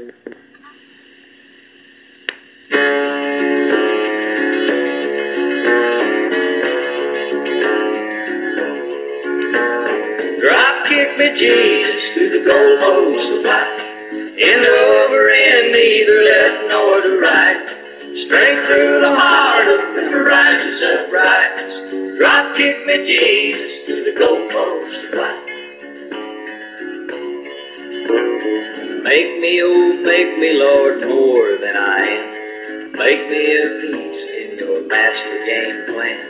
Drop kick me, Jesus, through the goalposts of life. End over end, neither left nor to right. Straight through the heart of the righteous uprights. Drop kick me, Jesus, through the goalposts of life. Make me, oh, make me, Lord, more than I am. Make me a piece in your master game plan.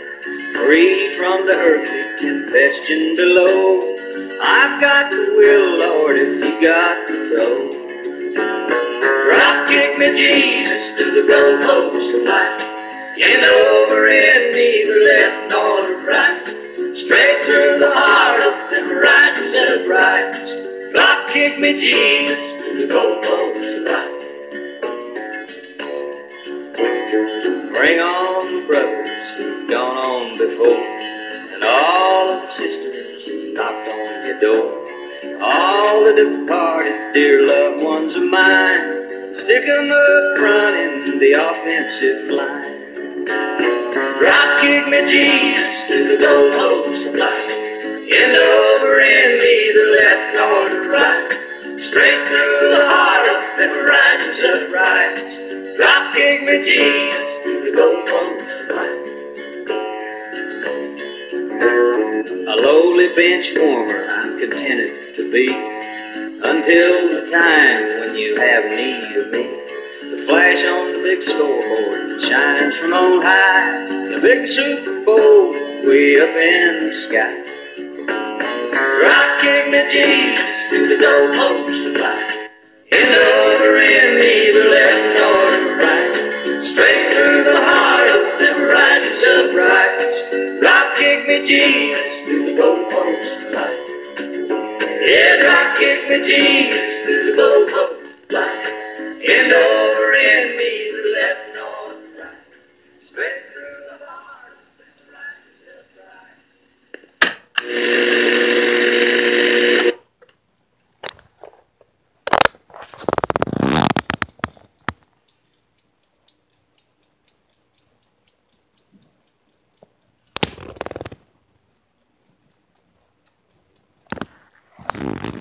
Free from the earthly tempestion below. I've got the will, Lord, if you got the toe. Drop kick me, Jesus, to the goalposts of life. End over end, neither left nor right. Straight through the heart of them righteous uprights. Drop kick me, Jesus, the goalposts life. Bring on the brothers who've gone on before, and all of the sisters who knocked on your door. All the departed dear loved ones of mine, stick 'em up front in the offensive line. Drop kick me, Jesus, through the goalposts of Straight through the heart of them righteous uprights. Drop kick me, Jesus, through the goalposts of life. A lowly bench warmer I'm contented to be until the time when you have need of me. The flash on the big scoreboard shines from on high, the big Super Bowl way up in the sky. Kick me, Jesus, through the goalposts of life. End over end, neither left nor to right. Straight through the heart of them righteous uprights. Drop kick me, Jesus, through the goalposts of life. Yeah, drop kick me, Jesus, through the goalposts Mm-hmm.